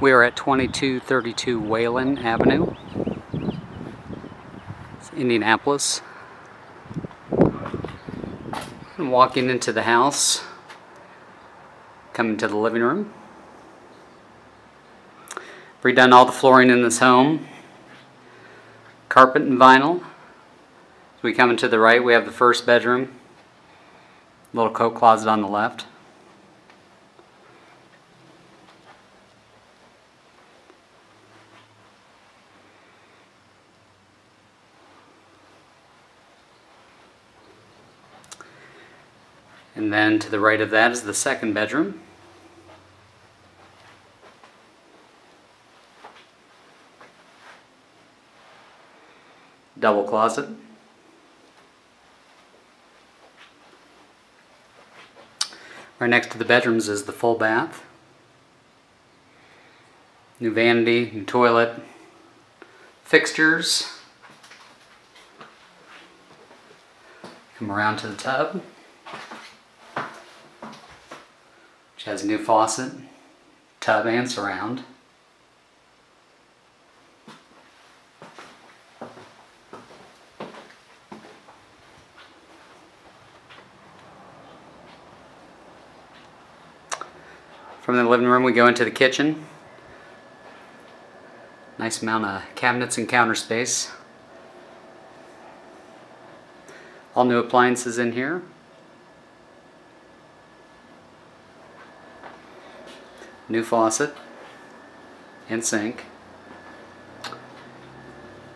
We are at 2232 Whalen Avenue, it's Indianapolis. Walking into the house, coming to the living room. Redone all the flooring in this home, carpet and vinyl. As we come into the right, we have the first bedroom, little coat closet on the left. And then to the right of that is the second bedroom. Double closet. Right next to the bedrooms is the full bath. New vanity, new toilet, fixtures. Come around to the tub. Which has a new faucet, tub and surround. From the living room we go into the kitchen. Nice amount of cabinets and counter space. All new appliances in here. New faucet and sink.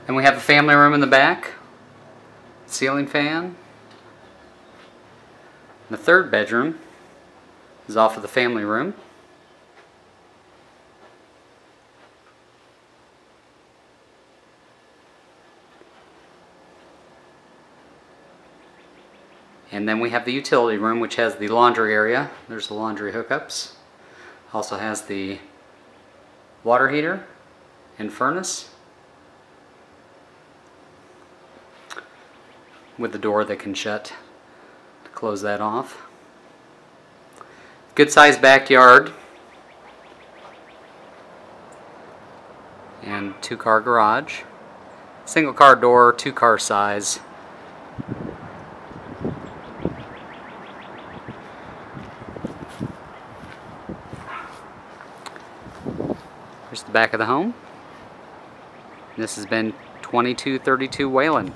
And we have a family room in the back. Ceiling fan. The third bedroom is off of the family room. And then we have the utility room, which has the laundry area. There's the laundry hookups. Also has the water heater and furnace with the door that can shut to close that off. Good sized backyard and two car garage. Single car door, two car size. Here's the back of the home. This has been 2232 Whalen.